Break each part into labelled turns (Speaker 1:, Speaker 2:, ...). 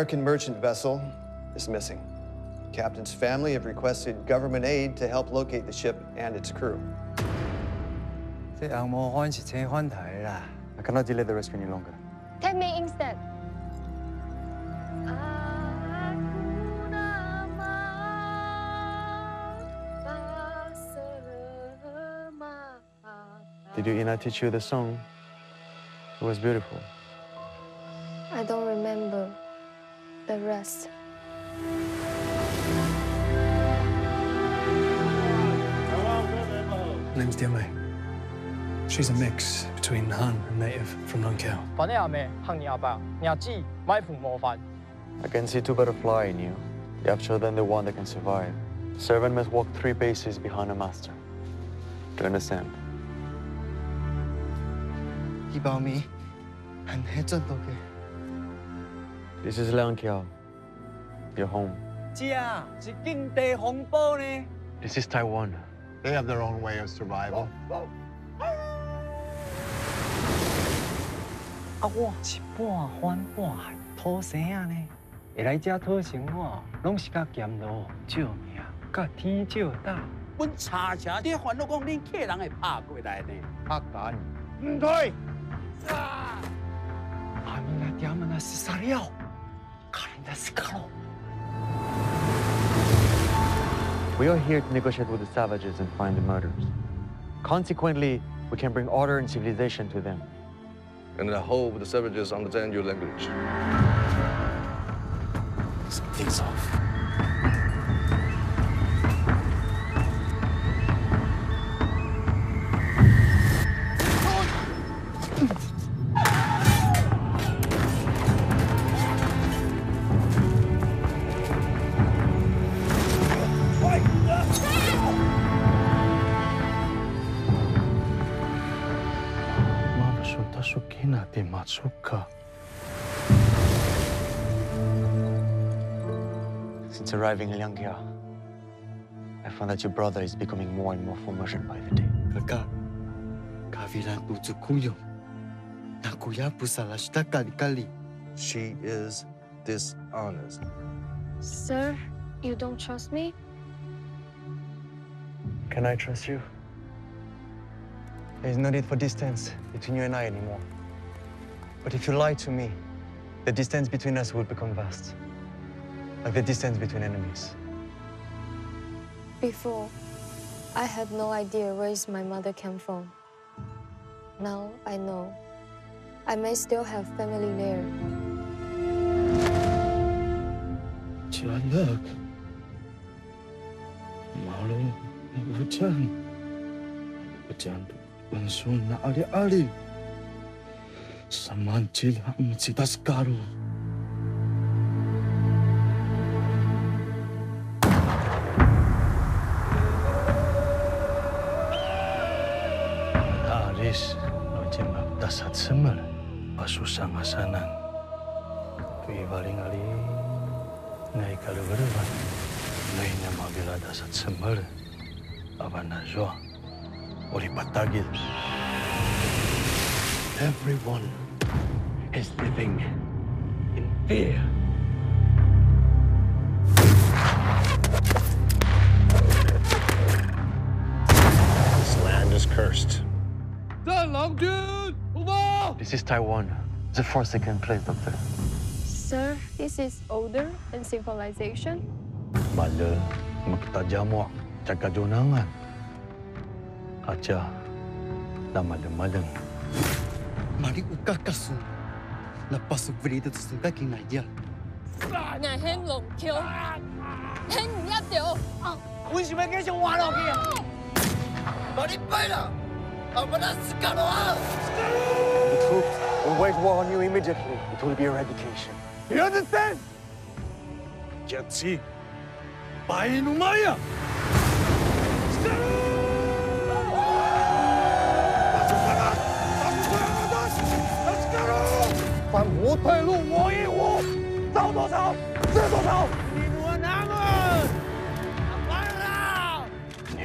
Speaker 1: American merchant vessel is missing. Captain's family have requested government aid to help locate the ship and its crew.
Speaker 2: I cannot delay the rescue any longer.
Speaker 3: Take me instead.
Speaker 2: Did you Ina teach you the song? It was beautiful.
Speaker 3: I don't remember the rest.
Speaker 4: Name's Tiap-moe. She's a mix between Han and native from
Speaker 5: Nankiao.
Speaker 2: I can see two butterfly in you. You have chosen the one that can survive. Servant must walk three paces behind a master. Do you understand?
Speaker 6: He bow me and head on
Speaker 2: This is Liang Kiao. Your home.
Speaker 5: 姐啊，是境地风暴呢。
Speaker 2: This is Taiwan.
Speaker 7: They have their own way of survival.
Speaker 5: 啊，我是半番半海土生啊呢，会来这讨生活，拢是甲咸路照命，甲天照打。
Speaker 8: 阮查查啲烦恼讲恁客人会拍过来呢。
Speaker 7: 拍打你。
Speaker 8: 唔对。
Speaker 5: 阿米拉爹们那是啥料？
Speaker 2: We are here to negotiate with the savages and find the murderers. Consequently, we can bring order and civilization to them.
Speaker 9: And I hope the savages understand your language.
Speaker 4: Something's off.
Speaker 10: Mama suta matsuka.
Speaker 2: Since arriving in Liangya, I found that your brother is becoming more and more formation by the day.
Speaker 6: Kakak, kafilan putu kuyo. Nakuya pusalashta kali-kali.
Speaker 7: She is dishonest.
Speaker 3: Sir, you don't trust me?
Speaker 2: Can I trust you? There's no need for distance between you and I anymore. But if you lie to me, the distance between us will become vast. Like the distance between enemies.
Speaker 3: Before, I had no idea where my mother came from. Now I know. I may still have family there.
Speaker 10: Cialak. Malu hujan. Hujan unsur na ali-ali sa manchil ang sitas karo. Alis, no jemap tasat semer pasusang asanan. Tui baling ali, ngay kalugaruban, ngay na mabila tasat semer, abang najwa. Joa. Ori patagil. Everyone is living in fear.
Speaker 7: This land is cursed. Long, dude!
Speaker 2: This is Taiwan. The Forsaken place, Doctor.
Speaker 3: Sir, this is order and civilization.
Speaker 10: Mala, magtajamu, jaga junangan.
Speaker 6: Acha dah malam-malam. Mari
Speaker 3: uka kasu. Lepas berita beri itu suka
Speaker 11: kini ajar. Nga hen long kio. Hen nga teo.
Speaker 6: Kun si mengen si wala kia. Mari pai la. Apa sekarang?
Speaker 2: The troops will wage war on you immediately. It will be eradication. education.
Speaker 3: You understand? Jadi, Pai numaya.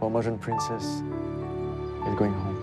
Speaker 2: Formosan princess is going home.